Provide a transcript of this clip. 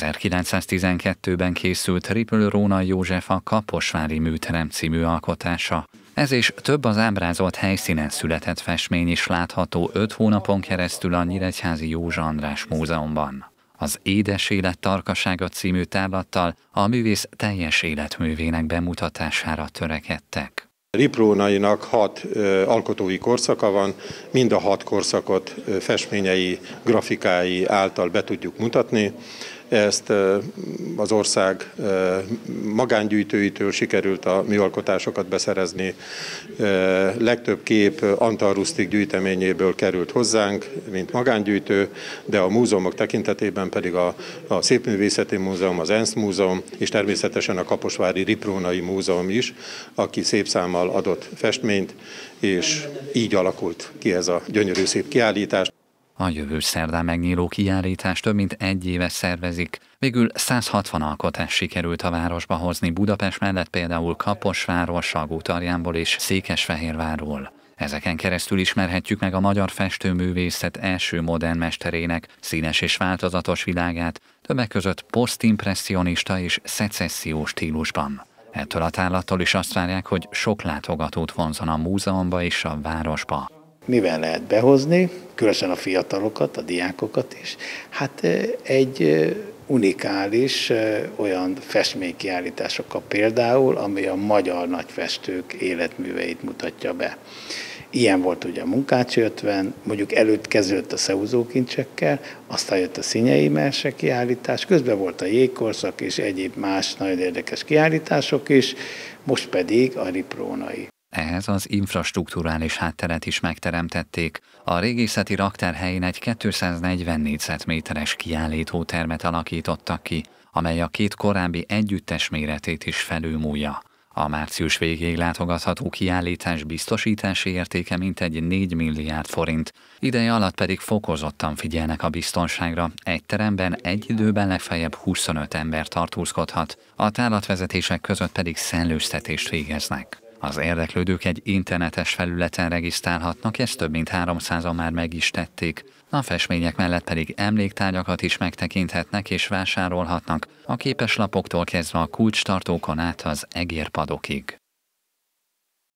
1912-ben készült Triple Róna József a Kaposvári Műterem című alkotása. Ez is több az ábrázolt helyszínen született festmény is látható öt hónapon keresztül a Nyíregyházi Józsa András Múzeumban. Az Édes Élet Tarkasága című tárlattal a művész teljes életművének bemutatására törekedtek. Riprónainak hat ö, alkotói korszaka van, mind a hat korszakot ö, festményei, grafikái által be tudjuk mutatni. Ezt az ország magángyűjtőitől sikerült a műalkotásokat beszerezni. Legtöbb kép Antal Rusztik gyűjteményéből került hozzánk, mint magángyűjtő, de a múzeumok tekintetében pedig a, a Szépművészeti Múzeum, az ENSZ Múzeum, és természetesen a Kaposvári Riprónai Múzeum is, aki szép számmal adott festményt, és így alakult ki ez a gyönyörű szép kiállítás. A jövő szerdán megnyíló kiállítás több mint egy éve szervezik. Végül 160 alkotás sikerült a városba hozni Budapest mellett például Kaposváról, Salgótarjánból és Székesfehérvárról. Ezeken keresztül ismerhetjük meg a magyar festőművészet első modern mesterének színes és változatos világát, többek között posztimpressionista és szecessziós stílusban. Ettől a tárlattól is azt várják, hogy sok látogatót vonzon a múzeumba és a városba mivel lehet behozni, különösen a fiatalokat, a diákokat is. Hát egy unikális olyan festménykiállításokkal például, ami a magyar nagyfestők életműveit mutatja be. Ilyen volt ugye a Munkácsi 50, mondjuk előtt kezdődött a szeúzókincsekkel, aztán jött a Színyei Merse kiállítás, közben volt a jégkorszak és egyéb más nagyon érdekes kiállítások is, most pedig a riprónai. Ehhez az infrastruktúrális hátteret is megteremtették. A régészeti raktárhelyén egy 240 négyzetméteres kiállítótermet alakítottak ki, amely a két korábbi együttes méretét is felülmúlja. A március végéig látogatható kiállítás biztosítási értéke mintegy 4 milliárd forint, ideje alatt pedig fokozottan figyelnek a biztonságra, egy teremben egy időben legfeljebb 25 ember tartózkodhat, a tárlatvezetések között pedig szellőztetést végeznek. Az érdeklődők egy internetes felületen regisztrálhatnak, ezt több mint 300-an már meg is tették. A festmények mellett pedig emléktárgyakat is megtekinthetnek és vásárolhatnak, a képeslapoktól kezdve a kulcstartókon át az egérpadokig.